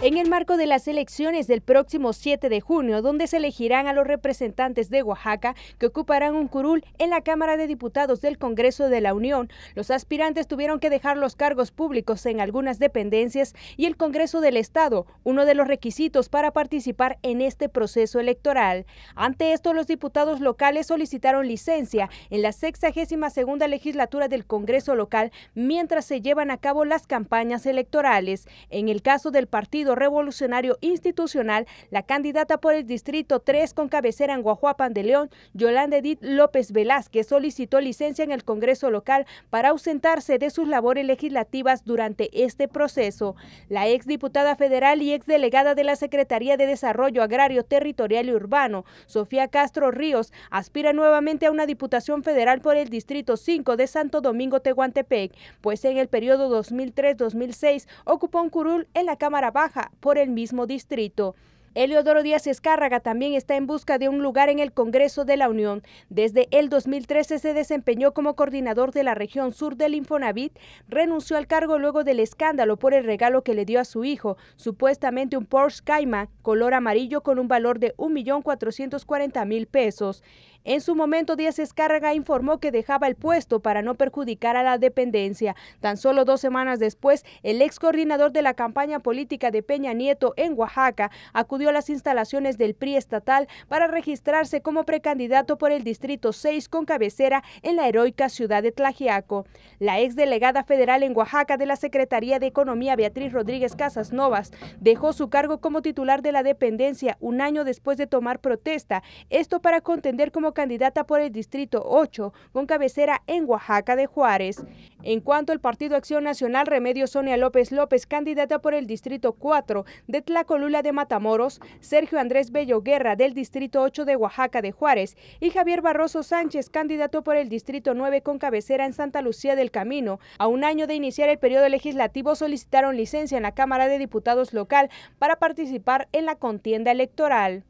en el marco de las elecciones del próximo 7 de junio, donde se elegirán a los representantes de Oaxaca que ocuparán un curul en la Cámara de Diputados del Congreso de la Unión. Los aspirantes tuvieron que dejar los cargos públicos en algunas dependencias y el Congreso del Estado, uno de los requisitos para participar en este proceso electoral. Ante esto, los diputados locales solicitaron licencia en la 62 segunda legislatura del Congreso local mientras se llevan a cabo las campañas electorales. En el caso del Partido Revolucionario Institucional, la candidata por el Distrito 3 con cabecera en Guajuapan de León, Yolanda Edith López Velázquez, solicitó licencia en el Congreso local para ausentarse de sus labores legislativas durante este proceso. La exdiputada federal y exdelegada de la Secretaría de Desarrollo Agrario, Territorial y Urbano, Sofía Castro Ríos, aspira nuevamente a una diputación federal por el Distrito 5 de Santo Domingo Tehuantepec, pues en el periodo 2003-2006 ocupó un curul en la Cámara Baja por el mismo distrito. Eliodoro Díaz Escárraga también está en busca de un lugar en el Congreso de la Unión. Desde el 2013 se desempeñó como coordinador de la región sur del Infonavit. Renunció al cargo luego del escándalo por el regalo que le dio a su hijo, supuestamente un Porsche Cayman color amarillo con un valor de 1.440.000 pesos. En su momento, Díaz Escárraga informó que dejaba el puesto para no perjudicar a la dependencia. Tan solo dos semanas después, el ex coordinador de la campaña política de Peña Nieto en Oaxaca acudió a las instalaciones del PRI estatal para registrarse como precandidato por el Distrito 6 con cabecera en la heroica ciudad de Tlajiaco. La ex delegada federal en Oaxaca de la Secretaría de Economía, Beatriz Rodríguez Casas Novas, dejó su cargo como titular de la dependencia un año después de tomar protesta, esto para contender como candidata por el Distrito 8, con cabecera en Oaxaca de Juárez. En cuanto al Partido Acción Nacional, Remedio Sonia López López, candidata por el Distrito 4 de Tlacolula de Matamoros, Sergio Andrés Bello Guerra del Distrito 8 de Oaxaca de Juárez y Javier Barroso Sánchez, candidato por el Distrito 9 con cabecera en Santa Lucía del Camino. A un año de iniciar el periodo legislativo solicitaron licencia en la Cámara de Diputados local para participar en la contienda electoral.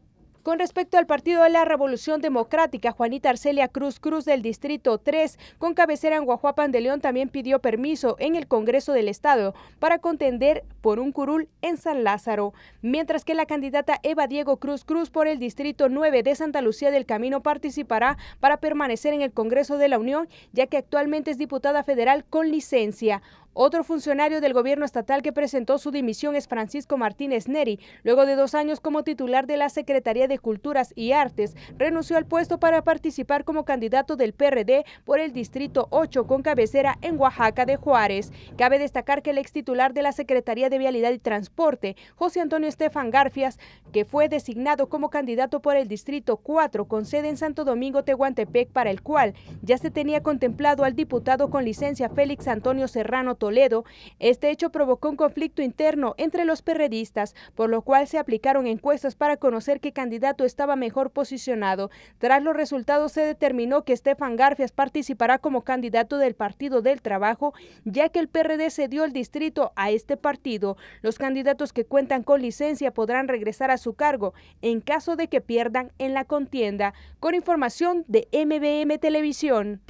Con respecto al Partido de la Revolución Democrática, Juanita Arcelia Cruz Cruz del Distrito 3, con cabecera en Guajuapan de León, también pidió permiso en el Congreso del Estado para contender por un curul en San Lázaro, mientras que la candidata Eva Diego Cruz Cruz por el Distrito 9 de Santa Lucía del Camino participará para permanecer en el Congreso de la Unión, ya que actualmente es diputada federal con licencia. Otro funcionario del gobierno estatal que presentó su dimisión es Francisco Martínez Neri. Luego de dos años como titular de la Secretaría de Culturas y Artes, renunció al puesto para participar como candidato del PRD por el Distrito 8 con cabecera en Oaxaca de Juárez. Cabe destacar que el ex titular de la Secretaría de Vialidad y Transporte, José Antonio Estefan Garfias, que fue designado como candidato por el Distrito 4 con sede en Santo Domingo, Tehuantepec, para el cual ya se tenía contemplado al diputado con licencia Félix Antonio Serrano Toledo, este hecho provocó un conflicto interno entre los perredistas, por lo cual se aplicaron encuestas para conocer qué candidato estaba mejor posicionado. Tras los resultados se determinó que Estefan Garfias participará como candidato del Partido del Trabajo, ya que el PRD cedió el distrito a este partido. Los candidatos que cuentan con licencia podrán regresar a su cargo en caso de que pierdan en la contienda. Con información de MBM Televisión.